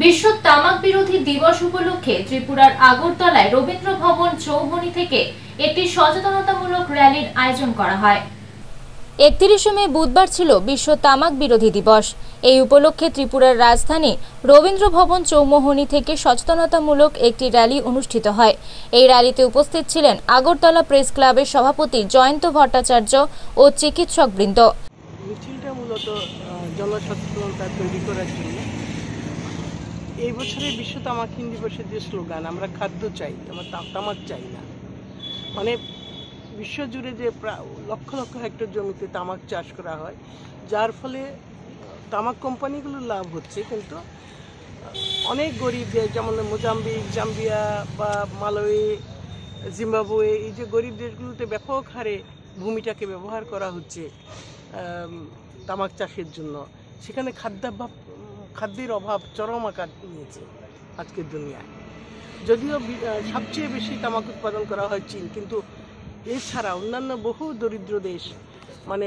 বিশ্ব তামাক বিরোধী দিবস উপলক্ষে ত্রিপুরার আগরতলায় রবীন্দ্র ভবন চৌমনি থেকে একটি সচেতনতামূলক র্যালির আয়োজন করা হয়। একত্রিশে মে বুধবার ছিল বিশ্ব তামাক বিরোধী দিবস। এই উপলক্ষে ত্রিপুরার রাজধানী রবীন্দ্র ভবন চৌমোহনী থেকে সচেতনতামূলক একটি র্যালি অনুষ্ঠিত হয়। এই র্যালিতে উপস্থিত ছিলেন আগরতলা প্রেস ক্লাবের সভাপতি জয়ন্ত ভট্টাচার্য ও চিকিৎসকবৃন্দ। মিছিলটা মূলত জনসচেতনতা তৈরি করার জন্য এই বছরের বিশ্ব তামাকহীন দিবসের যে স্লোগান, আমরা খাদ্য চাই, আমরা তামাক চাই না। মানে বিশ্বজুড়ে যে লক্ষ লক্ষ হেক্টর জমিতে তামাক চাষ করা হয়, যার ফলে তামাক কোম্পানিগুলোর লাভ হচ্ছে, কিন্তু অনেক গরিব দেশ যেমন মোজাম্বিক, জাম্বিয়া বা মালয়ে জিম্বাবুয়ে, এই যে গরিব দেশগুলোতে ব্যাপক হারে ভূমিটাকে ব্যবহার করা হচ্ছে তামাক চাষের জন্য। সেখানে খাদ্যাভাব খাদ্যের অভাব চরম আকার নিয়েছে আজকের দুনিয়ায়। যদিও সবচেয়ে বেশি তামাক উৎপাদন করা হয় চীন, কিন্তু এছাড়া অন্যান্য বহু দরিদ্র দেশ মানে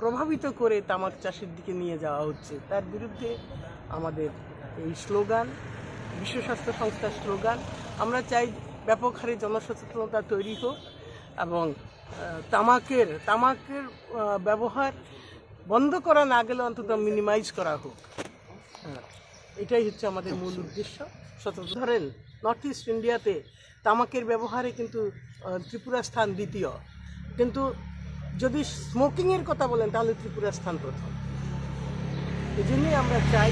প্রভাবিত করে তামাক চাষের দিকে নিয়ে যাওয়া হচ্ছে। তার বিরুদ্ধে আমাদের এই স্লোগান, বিশ্ব স্বাস্থ্য সংস্থার স্লোগান, আমরা চাই ব্যাপক হারে জনসচেতনতা তৈরি হোক এবং তামাকের তামাকের ব্যবহার বন্ধ করা না গেলে অন্তত মিনিমাইজ করা হোক। হ্যাঁ, এটাই হচ্ছে আমাদের মূল উদ্দেশ্য। সচেতন ধরেন নর্থ ইস্ট ইন্ডিয়াতে তামাকের ব্যবহারে কিন্তু ত্রিপুরা স্থান দ্বিতীয়। কিন্তু যদি স্মোকিংয়ের কথা বলেন তাহলে ত্রিপুরা স্থান প্রথম। এই জন্যই আমরা চাই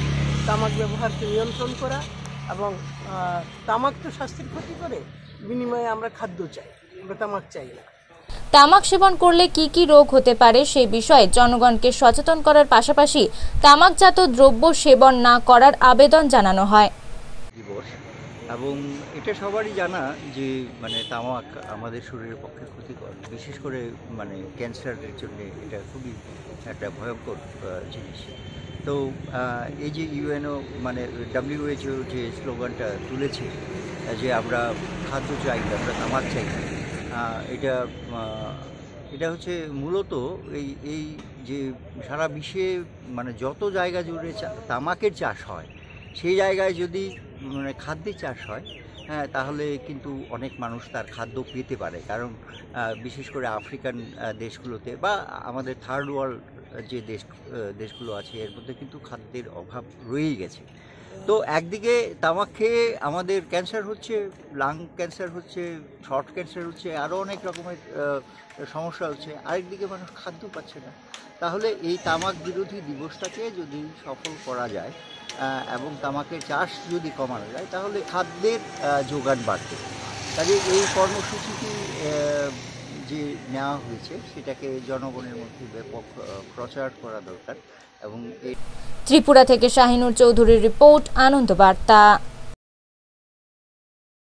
তামাক ব্যবহারকে নিয়ন্ত্রণ করা এবং তামাক তো স্বাস্থ্যের ক্ষতি করে বিনিময়ে আমরা খাদ্য চাই। আমরা তামাক চাই না। তামাক সেবন করলে কি কি রোগ হতে পারে সেই বিষয়ে জনগণকে সচেতন করার পাশাপাশি তামাকজাত দ্রব্য সেবন না করার আবেদন জানানো হয়। এবং এটা সবারই জানা যে মানে তামাক আমাদের শরীরের পক্ষে ক্ষতিকর। বিশেষ করে মানে ক্যান্সারের জন্য এটা খুবই একটা ভয়ঙ্কর জিনিস। তো এই যে ইউএনও মানে ডাব্লিউএইচও যে স্লোগানটা তুলেছে, যে আমরা খাদ্য চাই, আমরা তামাক চাই এটা এটা হচ্ছে মূলত এই এই যে সারা বিশ্বে মানে যত জায়গা জুড়ে তামাকের চাষ হয়, সেই জায়গায় যদি মানে খাদ্যের চাষ হয় হ্যাঁ তাহলে কিন্তু অনেক মানুষ তার খাদ্য পেতে পারে। কারণ বিশেষ করে আফ্রিকান দেশগুলোতে বা আমাদের থার্ড ওয়ার্ল্ড যে দেশ দেশগুলো আছে, এর মধ্যে কিন্তু খাদ্যের অভাব রয়েই গেছে। তো একদিকে তামাক খেয়ে আমাদের ক্যান্সার হচ্ছে লাং ক্যান্সার হচ্ছে শর্ট ক্যান্সার হচ্ছে আরও অনেক রকমের সমস্যা হচ্ছে। আরেকদিকে মানুষ খাদ্য পাচ্ছে না। তাহলে এই তামাক বিরোধী দিবসটাকে যদি সফল করা যায় এবং তামাকের চাষ যদি কমানো যায়, তাহলে খাদ্যের যোগান বাড়বে। কাজে এই কর্মসূচিটি যে নেওয়া হয়েছে, সেটাকে জনগণের মধ্যে ব্যাপক প্রচার করা দরকার এবং ত্রিপুরা থেকে শাহিনুর চৌধুরীর রিপোর্ট, আনন্দ বার্তা।